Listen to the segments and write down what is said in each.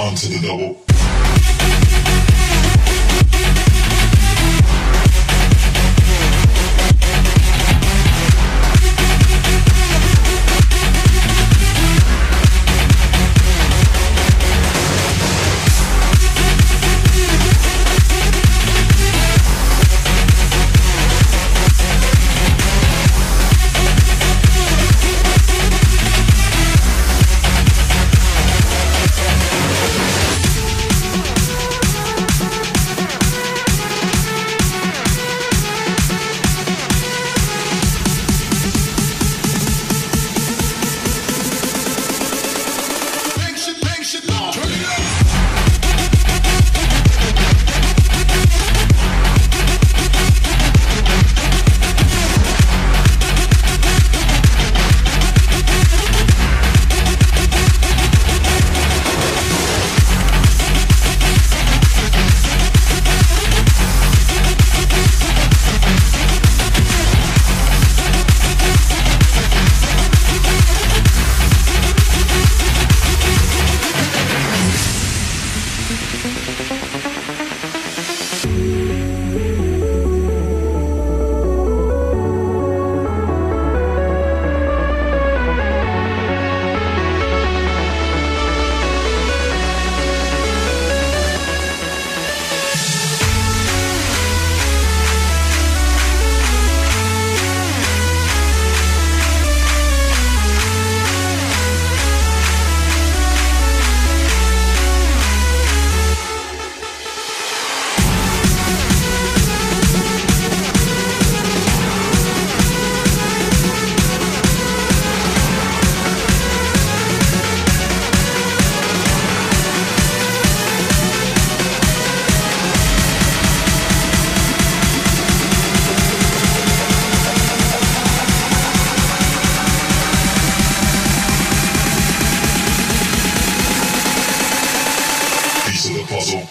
onto the double.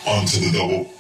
Onto the double.